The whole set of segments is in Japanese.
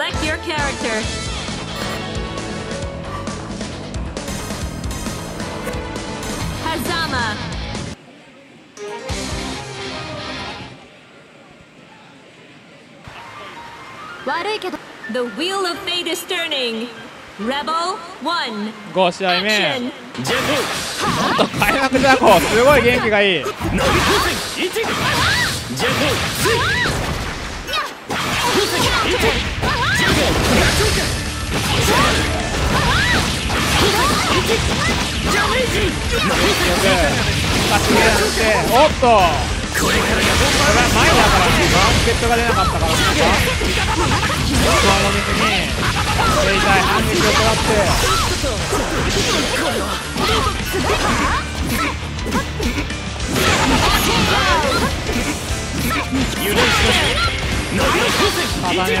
select your character. Hazama. The wheel of fate is turning. Rebel 1. 5試合目 Action. ジャンおっと開幕ジャコすごい元気がいいプ伸び風船1ジャンプスイ風船1ジャンプおっと。これからがこれは前だからね。バウンケットが出なかったから。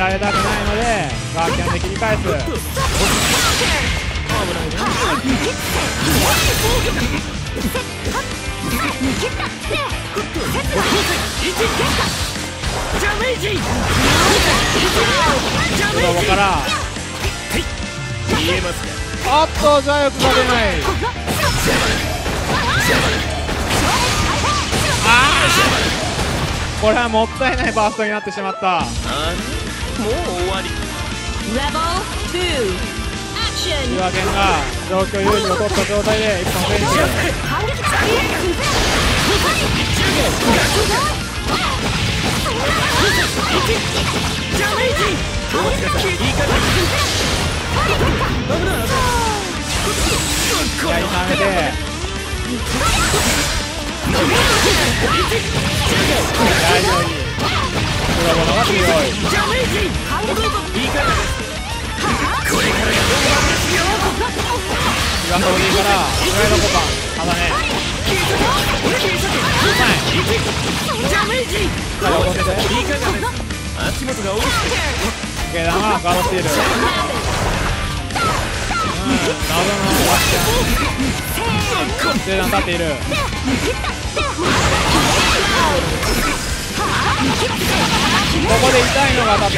られたくないのでガーキャンで切り返す。ジャメージジャ子供から。見えますかおっとジャイアクが出ない。ああこれはもったいないバーストになってしまった。う終わり 2. 千 Action. 葉県が状況有利を取った状態で一本フェインスためて大丈夫黒ボすこれからが本番ですよ岩ソーディからフライドコパンただねジャメージ下を乗せていい感じです足元が落ちて下段はガロスティールうん謎のワッシャン中段立っているここで痛いのが当たった。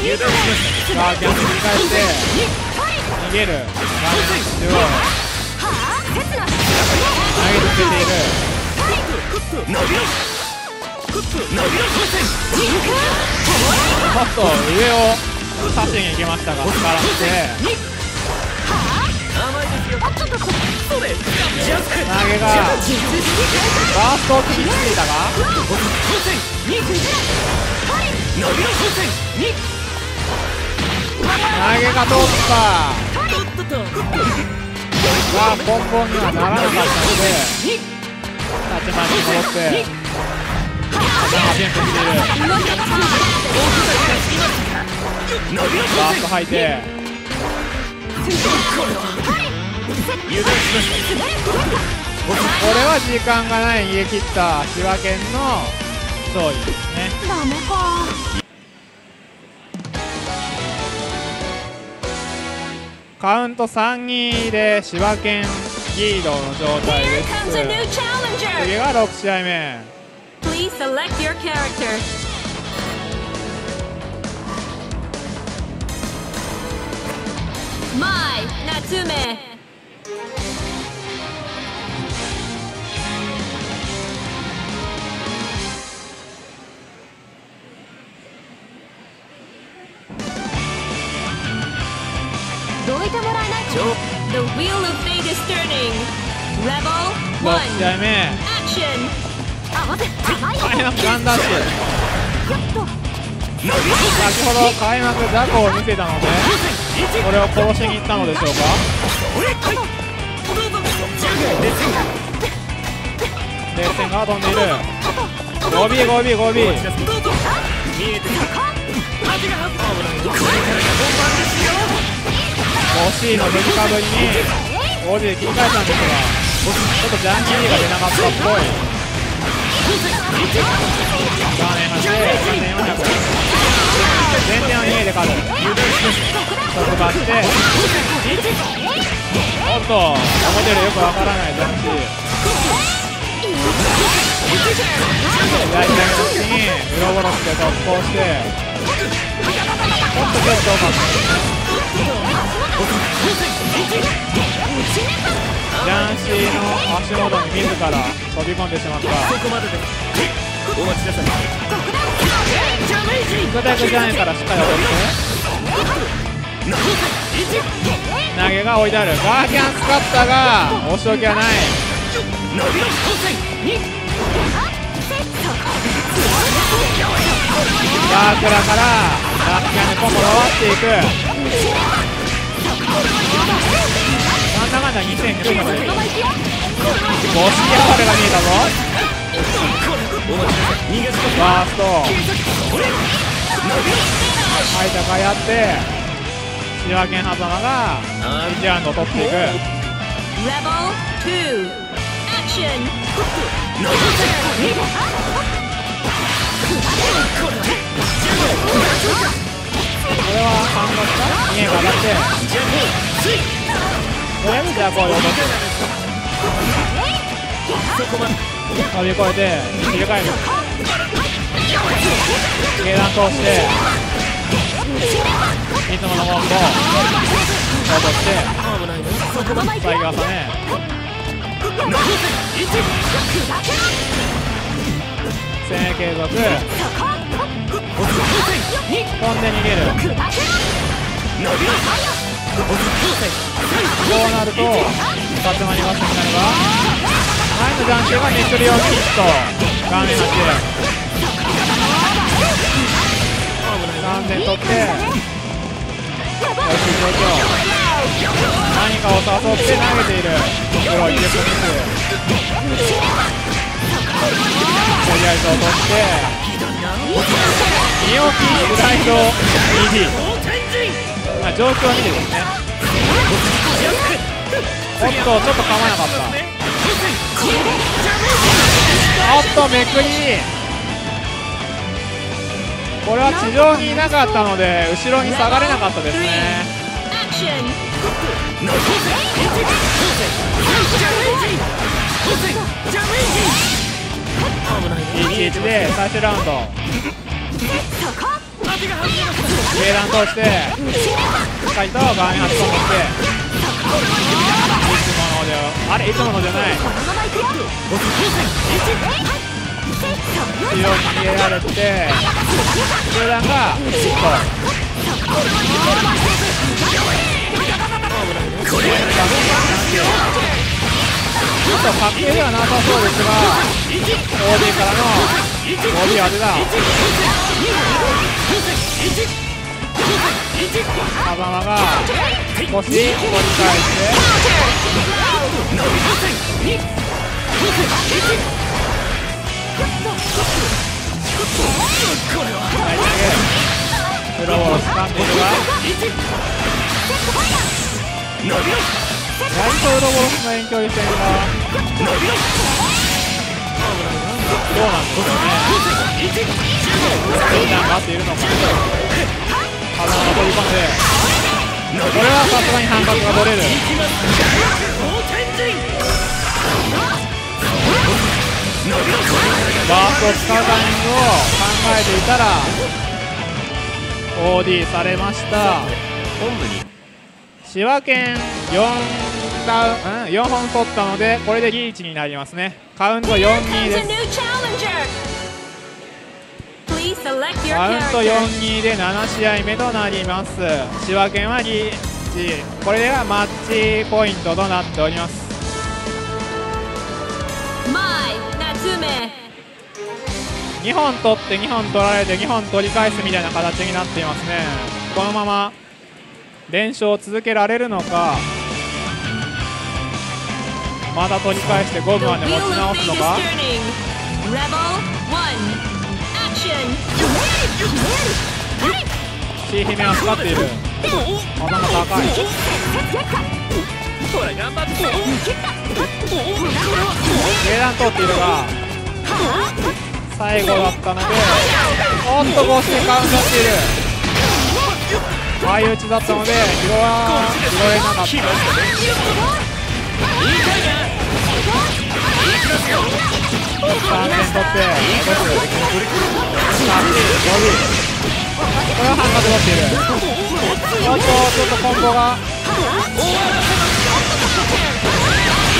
油断しましガーキャン繰り返して。逃げる。画面中央。投げつけているた伸びろ伸びろ風船もっと上を刺しに行きましたが力って投げがバーストを切りついた。が投げが通った。とっととがポンポンにはならなかった。ので立ち回りに戻って頭ピンクしてるバースト吐いて油断しましたこれは時間がない逃げ切った千葉県の勝利ですねダメかカウント3-2で千葉県リードの状態です次が6試合目 Please select ガンダッシュ先ほど開幕ザコを見せたので、ね。これを殺しに行ったのでしょうか？冷戦が飛んでいる。5B5B5B 惜しいのデジカブリに 5B で切り返したんですがちょっとジャンキーが出なかったっぽい画面8 3400特化しておっと表でよくわからないジャンちにウロボロスで突破して。ほんとちょっとジャンシーの足元に自ら飛び込んでしまったそこまででお待ちなさい肉体じゃないからしっかり踊って投げが置いてあるガーキャン使ったが押し置きはない伸びろ当選ガークラからガーキャンでコンボ伸ばしていく。なんだかんだ2009まで5式ハバルが見えたぞお待ちなさい逃がしまバーストはい高いあって千葉県狭間が1ラウンドを取っていく。Rebel 2 Action. これは半額。か2円が上がって。とりあえずじゃあこういうこと飛び越えて。切り替える下段通していつものコンボ落として最後朝ね戦鋭継続飛んで逃げるこうなると勝間にワッシュになるが前の男性がめくるようにヒット画面8完全取ってよし状況何かを誘って投げている黒いデップミスとりあえず落として身置きグライド 2D まあ状況は見てですねおっとちょっと構わなかったおっとめくりこれは地上にいなかったので後ろに下がれなかったですね。Action 1-1で最終ラウンド。上段通してしっかりと側に発込んでいつものであれいつものじゃない。後ろに逃げられて中段がヒットちょっと確定ではなさそうですが OD からの OB 当てだ。風間が少し取り返してプロを掴んでいるが割とウロボロスの遠距離戦がどうなんですかねレイナーが合っているのか風間が飛び込んこれはさすがに反発が取れる。バーストを使うタイミングを考えていたら OD されました。千葉県4ダウン、うん、4本取ったのでこれでリーチになりますね。カウント4-2 Here's です。カウント character 4-2で7試合目となります。千葉県はリーチ。これがマッチポイントとなっております2本取って2本取られて2本取り返すみたいな形になっていますね。このまま連勝を続けられるのかまた取り返して5 The 分まで持ち直すのか。Turning. Rebel 1 Action. シー姫は使っている。頭が高い。ほら頑張って上段通っているが最後だったのでおっとゴースでカウントしている相打ちだったので拾わ拾えなかった落とすさあ5これは反発取っているおっとちょっとコンボが。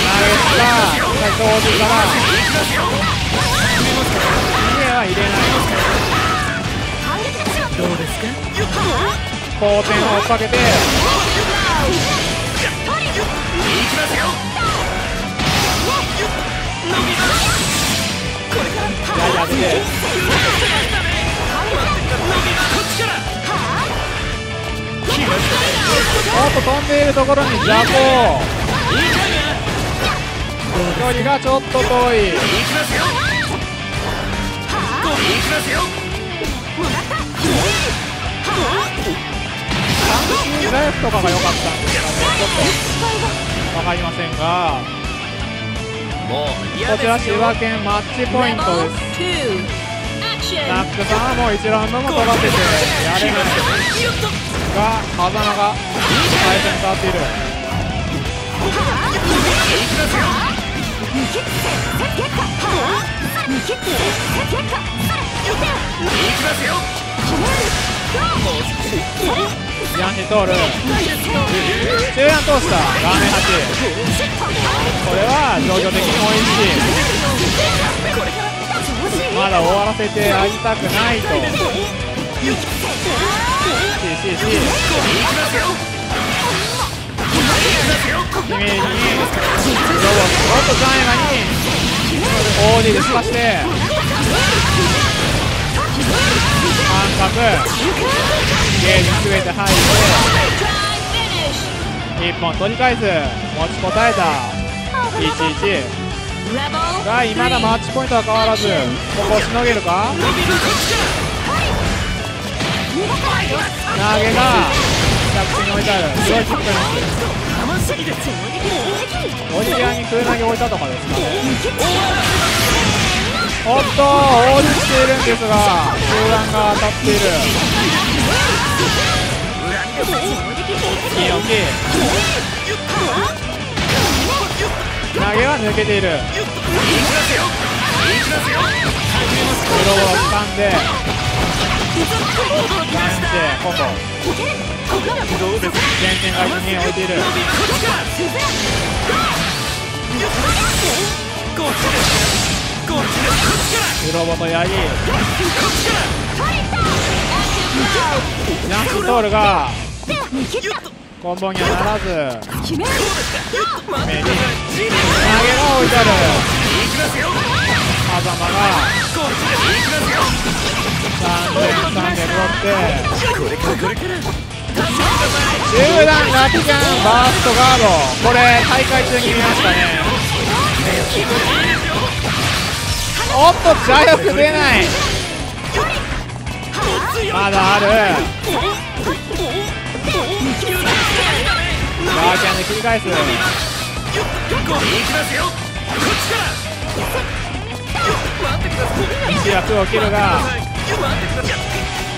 投げた先頭時から。逃げは入れないど。うですか？後転を追っかけて。ややっておっと飛んでいるところにジャコ距離がちょっと遠い。ますよ行きますよライフとかが良かったんですかねちょっと分かりませんがこちらですよ柴犬マッチポイントですナックさんはもう1ラウンドも取らせてやれないが風間が対戦と合っている行きますよヤンシ通る中段通したラーメン8これは状況的に美味しいまだ終わらせてあげたくないと CCC イメージにロボットおっとジャイマに OD で透かして感覚ゲージ全て入っ.て1本取り返す。持ちこたえた。11 Rebel が今だマッチポイントは変わらずここをしのげるか？投げが着地に置いてあるすごいキックですオリビアに空投げ置いたとかですかねおっと応じしているんですが中段が当たっているいい大きい投げは抜けている黒を掴んでガンしてコンボ前転が一に置いている黒ボとヤギジャンプトールがコンボにはなら。ず目に投げが置いてある狭間が3連3で取って中段ラピガンバーストガード。これ大会中に見ましたね。おっと邪力出ない。まだある。ガーキャンで切り返す。一役を切るが。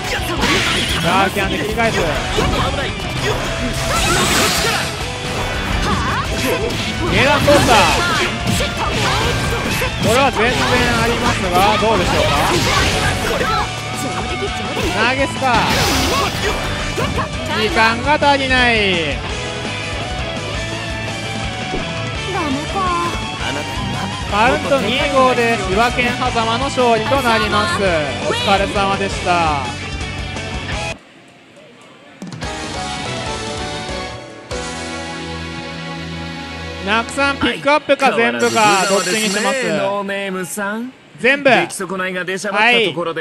ガーキャンで切り返す下段通ったこれは全然ありますがどうでしょうか？投げすか時間が足りないカウント2号で柴犬狭間の勝利となります。お疲れ様でしたナクさんピックアップか全部かどっちにします？ノーネームさん。全部。出来損ないが出しゃばったところで、